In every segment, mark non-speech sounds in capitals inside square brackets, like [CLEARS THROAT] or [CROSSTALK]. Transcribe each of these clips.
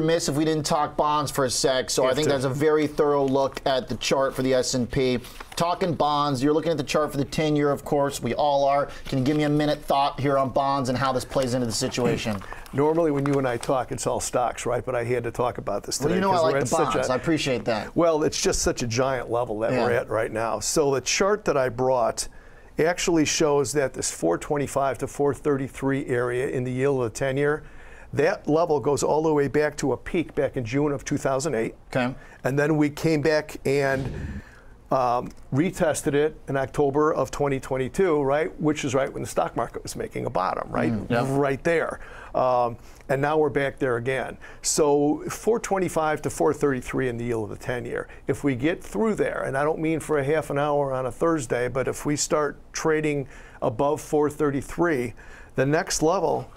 remiss if we didn't talk bonds for a sec. So I think to. that's a very thorough look at the chart for the S&P. Talking bonds, you're looking at the chart for the 10-year, of course. We all are. Can you give me a minute thought here on bonds and how this plays into the situation? [CLEARS THROAT] Normally, when you and I talk, it's all stocks, right? But I had to talk about this today. Well, you know I like the bonds. a- I appreciate that. Well, it's just such a giant level that we're at right now. So the chart that I brought actually shows that this 425 to 433 area in the yield of the 10 year, that level goes all the way back to a peak back in June of 2008. Okay. And then we came back and um, retested it in October of 2022, right? Which is right when the stock market was making a bottom, right? yeah. Right there. Um, and now we're back there again. So 425 to 433 in the yield of the 10 year. If we get through there, and I don't mean for a half an hour on a Thursday, but if we start trading above 433, the next level,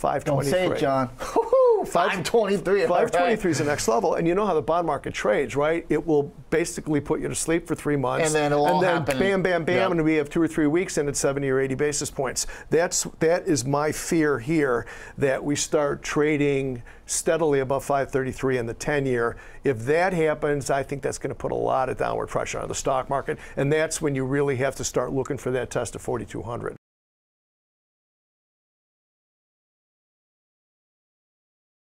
Don't 523. say it, John. [LAUGHS] 523. 523 is the next level, and you know how the bond market trades, right? It will basically put you to sleep for three months, And then it'll all then happen. bam, bam, bam, and we have two or three weeks, and it's 70 or 80 basis points. That's that is my fear here that we start trading steadily above 533 in the 10 year. If that happens, I think that's going to put a lot of downward pressure on the stock market, and that's when you really have to start looking for that test of 4,200.